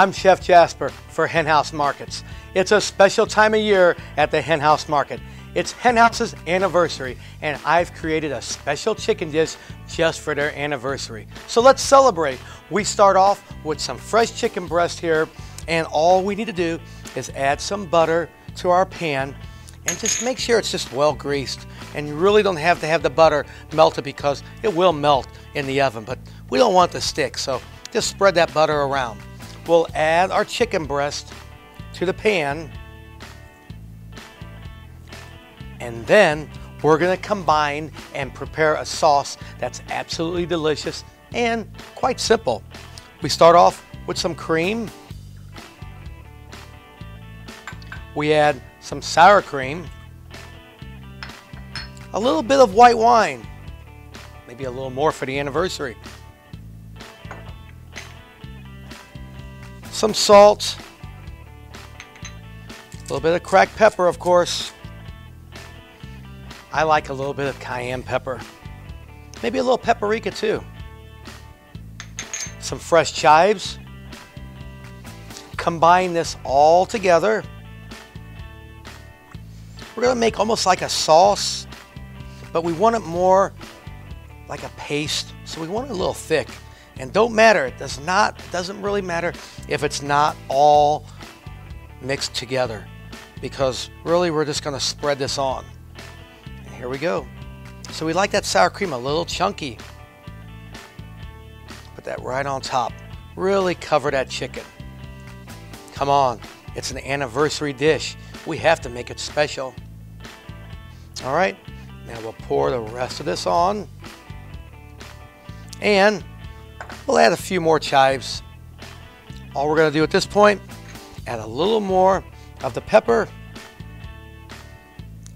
I'm Chef Jasper for Hen House Markets. It's a special time of year at the Hen House Market. It's Hen House's anniversary, and I've created a special chicken dish just for their anniversary. So let's celebrate. We start off with some fresh chicken breast here, and all we need to do is add some butter to our pan and just make sure it's just well greased. And you really don't have to have the butter melted because it will melt in the oven, but we don't want the stick, so just spread that butter around. We'll add our chicken breast to the pan and then we're gonna combine and prepare a sauce that's absolutely delicious and quite simple. We start off with some cream. We add some sour cream, a little bit of white wine, maybe a little more for the anniversary, some salt, a little bit of cracked pepper, of course. I like a little bit of cayenne pepper. Maybe a little paprika too. Some fresh chives. Combine this all together. We're gonna make almost like a sauce, but we want it more like a paste. So we want it a little thick. And don't matter, it does not, doesn't really matter if it's not all mixed together because really we're just gonna spread this on. And here we go. So we like that sour cream a little chunky. Put that right on top. Really cover that chicken. Come on, it's an anniversary dish. We have to make it special. All right, now we'll pour the rest of this on. And we'll add a few more chives. All we're gonna do at this point, add a little more of the pepper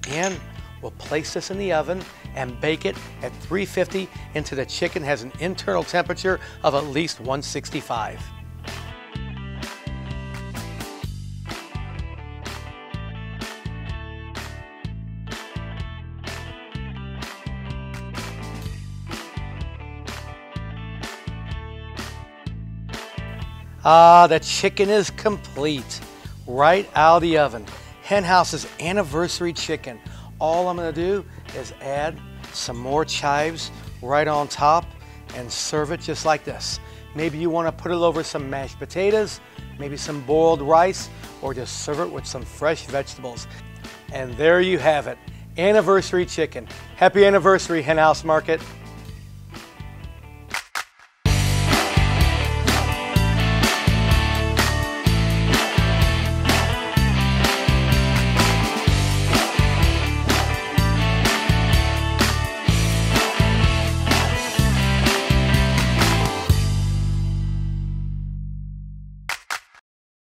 and We'll place this in the oven and bake it at 350 until the chicken has an internal temperature of at least 165. Ah, the chicken is complete. Right out of the oven. Hen House's anniversary chicken all I'm gonna do is add some more chives right on top and serve it just like this. Maybe you wanna put it over some mashed potatoes, maybe some boiled rice, or just serve it with some fresh vegetables. And there you have it, anniversary chicken. Happy anniversary, Henhouse Market.